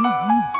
Mm-hmm.